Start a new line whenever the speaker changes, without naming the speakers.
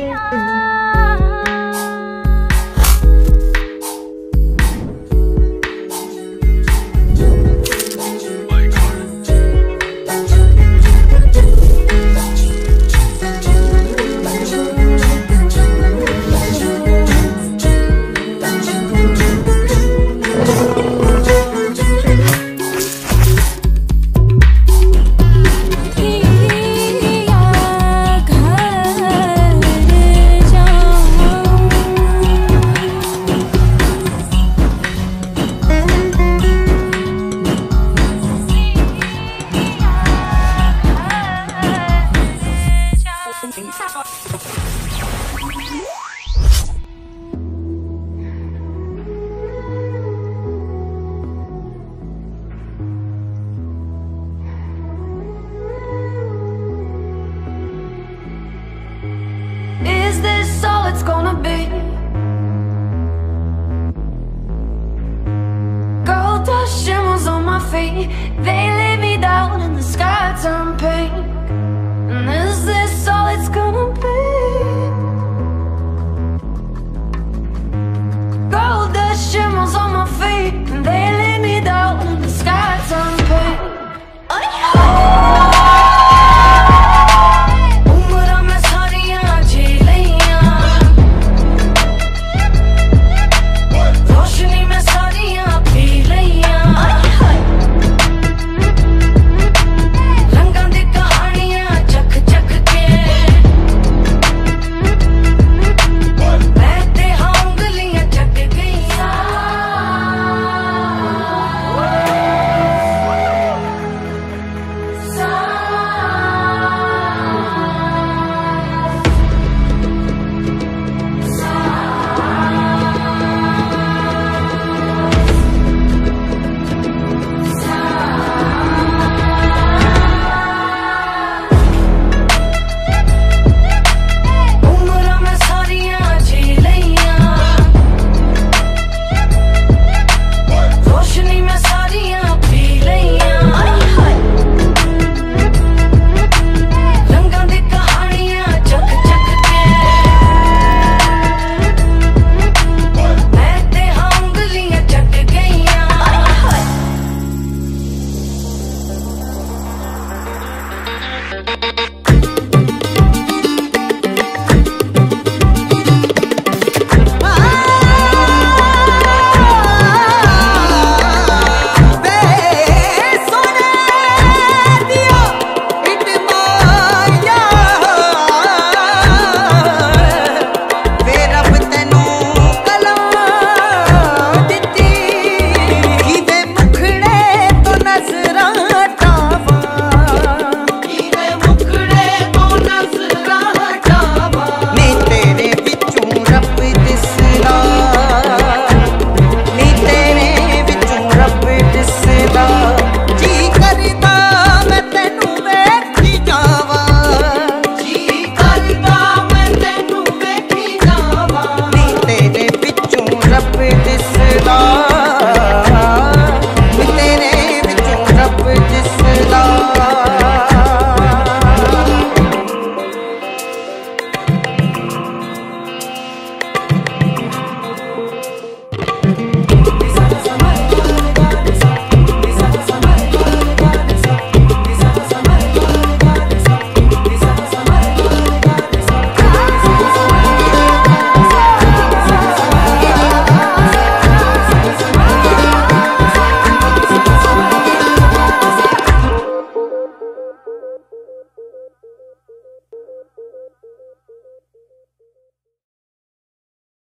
Yeah. free They lay me down and the sky turn pink